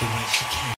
the way she can.